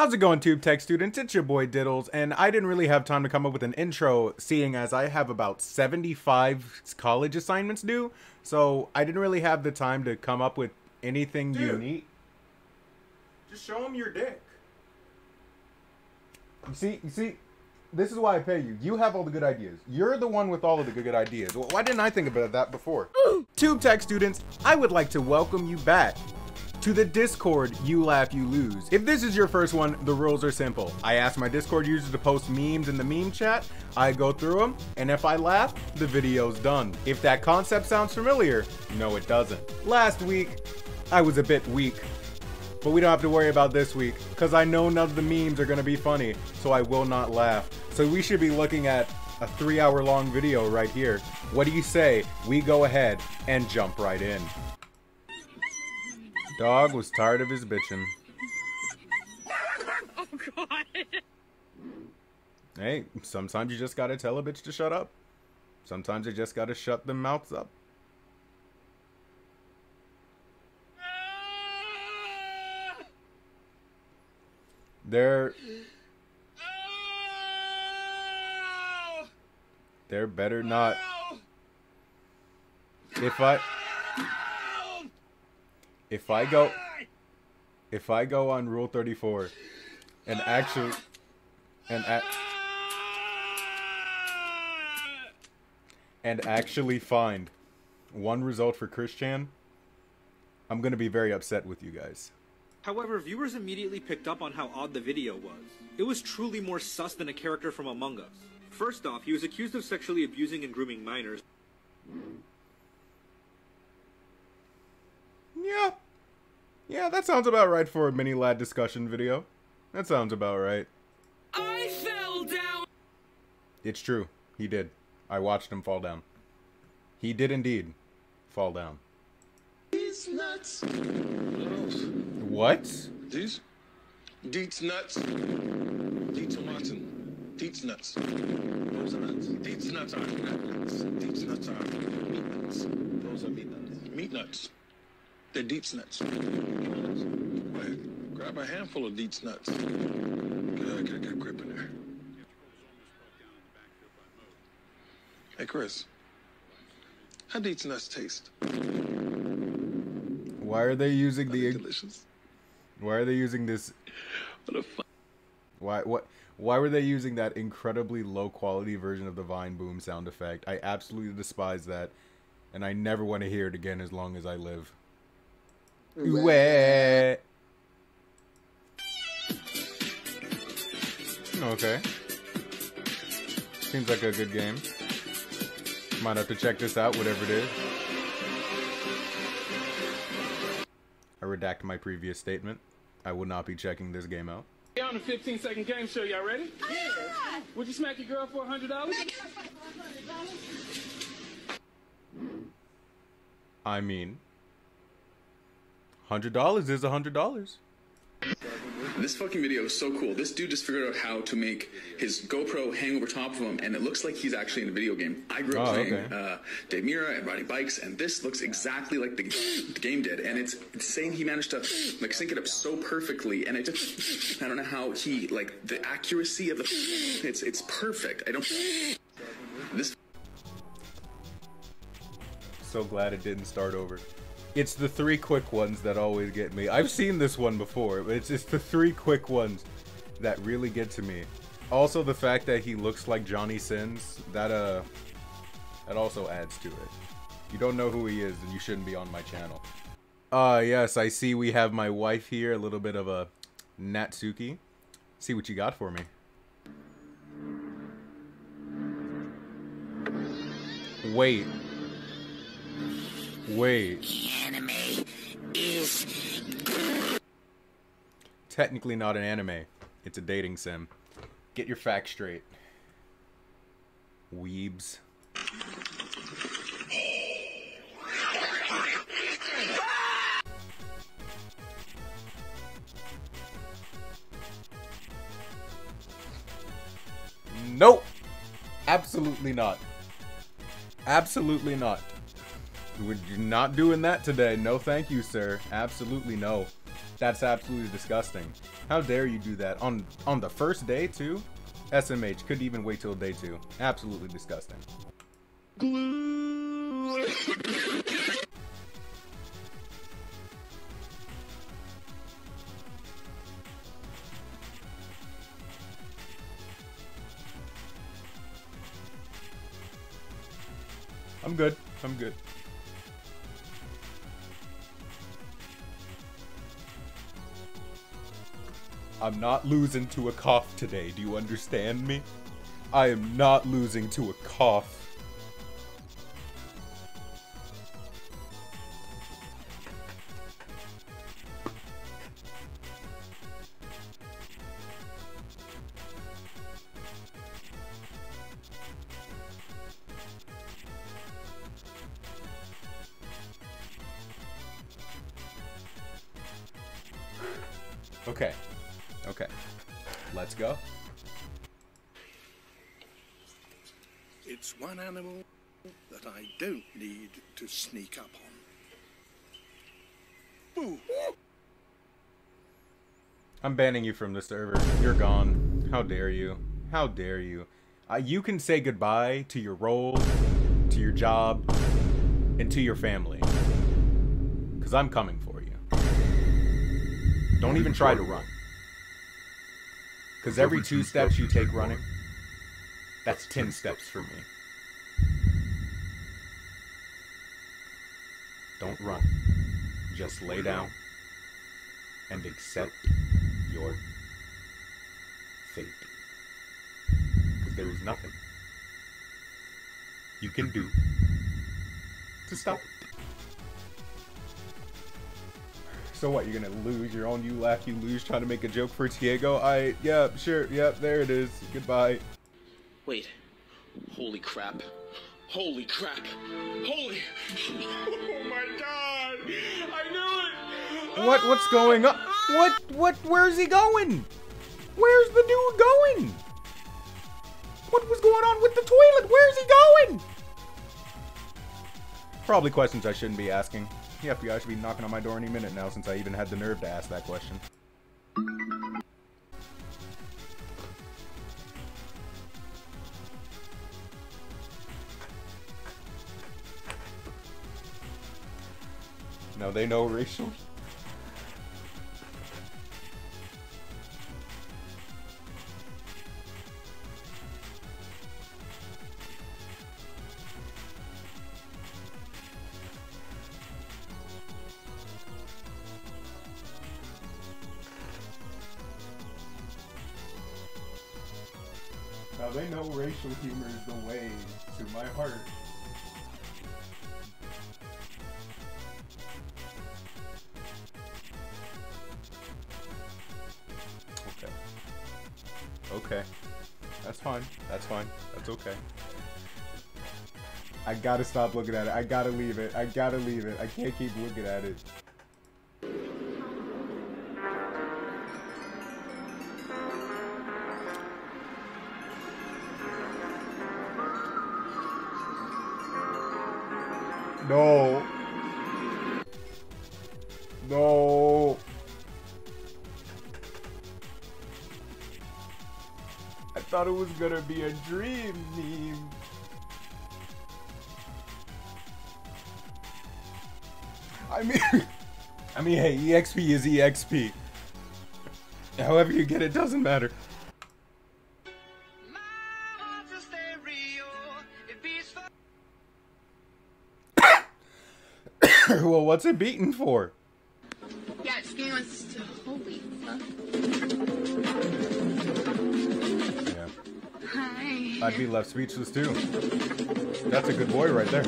How's it going, Tube Tech students? It's your boy Diddles, and I didn't really have time to come up with an intro, seeing as I have about 75 college assignments due, so I didn't really have the time to come up with anything Dude. unique. Just show them your dick. You see, you see, this is why I pay you. You have all the good ideas. You're the one with all of the good ideas. Well, Why didn't I think about that before? Tube Tech students, I would like to welcome you back to the Discord You Laugh You Lose. If this is your first one, the rules are simple. I ask my Discord users to post memes in the meme chat, I go through them, and if I laugh, the video's done. If that concept sounds familiar, no it doesn't. Last week, I was a bit weak, but we don't have to worry about this week, because I know none of the memes are going to be funny, so I will not laugh. So we should be looking at a three hour long video right here. What do you say? We go ahead and jump right in. Dog was tired of his bitching. Oh god. Hey, sometimes you just gotta tell a bitch to shut up. Sometimes you just gotta shut them mouths up. They're they're better not. If I if I go if I go on Rule 34 and actually and a- and actually find one result for Christian, I'm gonna be very upset with you guys. However, viewers immediately picked up on how odd the video was. It was truly more sus than a character from Among Us. First off, he was accused of sexually abusing and grooming minors. Yeah. Yeah, that sounds about right for a mini lad discussion video. That sounds about right. I fell down. It's true. He did. I watched him fall down. He did indeed fall down. These nuts. What? These? Deets nuts. Deets are Martin. Deets nuts. Those are nuts. Deets nuts are not nuts. Deets nuts are meat nuts. Those are meat nuts. Meat nuts. They're Deets nuts. Grab a handful of Deets nuts. Good, get a good grip in there. Hey, Chris. How Deets nuts taste? Why are they using Are they the delicious? Why are they using this What a fun. Why what why were they using that incredibly low quality version of the Vine Boom sound effect? I absolutely despise that and I never want to hear it again as long as I live. Wah. Okay. Seems like a good game. Might have to check this out, whatever it is. I redact my previous statement. I will not be checking this game out. Yeah, on the 15 second game show, y'all ready? Yeah. Would you smack your girl for $100? I mean, hundred dollars is a hundred dollars. This fucking video is so cool. This dude just figured out how to make his GoPro hang over top of him, and it looks like he's actually in a video game. I grew up Oh, playing okay. uh, Dave Mirra and riding bikes, and this looks exactly like the, the game did. And it's, saying he managed to like sync it up so perfectly, and it just I don't know how he like the accuracy of the it's it's perfect. I don't this So glad it didn't start over. It's the three quick ones that always get me. I've seen this one before, but it's just the three quick ones that really get to me. Also, the fact that he looks like Johnny Sins, that uh, that also adds to it. You don't know who he is, and you shouldn't be on my channel. Uh, yes, I see we have my wife here, a little bit of a Natsuki. See what you got for me. Wait. Wait. Anime is Technically not an anime. It's a dating sim. Get your facts straight. Weebs. Nope. Absolutely not. Absolutely not. We're not doing that today. No, thank you, sir. Absolutely no. That's absolutely disgusting. How dare you do that on on the first day too? SMH couldn't even wait till day two. Absolutely disgusting. Glue! I'm good. I'm good. I'm not losing to a cough today. Do you understand me? I am not losing to a cough. Okay. Okay. Let's go. It's one animal that I don't need to sneak up on. I'm banning you from the server. You're gone. How dare you? How dare you? Uh, you can say goodbye to your role, to your job, and to your family. Because I'm coming for you. Don't even try to run. Because every two steps you take running, that's 10 steps for me. Don't run. Just lay down and accept your fate. Because there is nothing you can do to stop it. So what, you're gonna lose your own you laugh, you lose trying to make a joke for Diego? I, yeah, sure, yep, there it is. Goodbye. Wait. Holy crap. Holy crap. Holy. Oh my god. I knew it. What, what's going on? What, what, where's he going? Where's the dude going? What was going on with the toilet? Where's he going? Probably questions I shouldn't be asking. The FBI should be knocking on my door any minute now since I even had the nerve to ask that question. No, they know racial. Now they know racial humor is the way to my heart. Okay. Okay. That's fine. That's fine. That's okay. I gotta stop looking at it. I gotta leave it. I gotta leave it. I can't keep looking at it. No. No. I thought it was gonna be a dream meme. I mean, I mean, hey, EXP is EXP. However you get it doesn't matter. well, what's it beaten for? Yeah, it's getting holy fuck. Yeah. Hi. I'd be left speechless too. That's a good boy right there.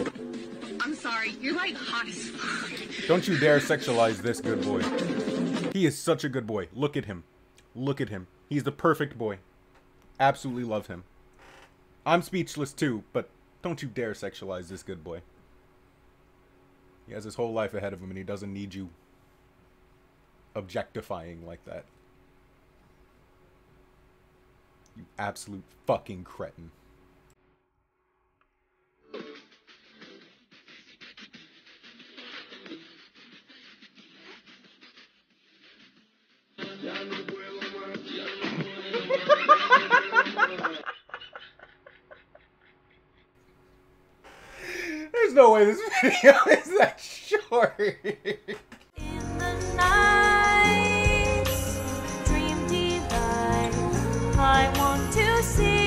I'm sorry, you're like hot as fuck. Don't you dare sexualize this good boy. He is such a good boy. Look at him. Look at him. He's the perfect boy. Absolutely love him. I'm speechless too, but don't you dare sexualize this good boy. He has his whole life ahead of him and he doesn't need you objectifying like that. You absolute fucking cretin. video is that short. I want to see